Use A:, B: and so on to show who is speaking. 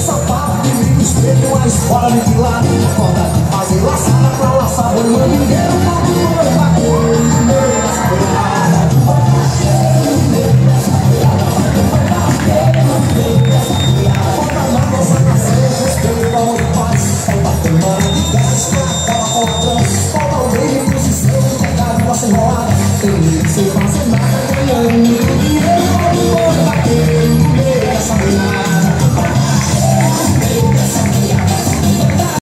A: Sapato de milho, espelho, a escola aniquilada Roda de fazer laçada pra laçar Boi, mangueiro, 不如一起放下吧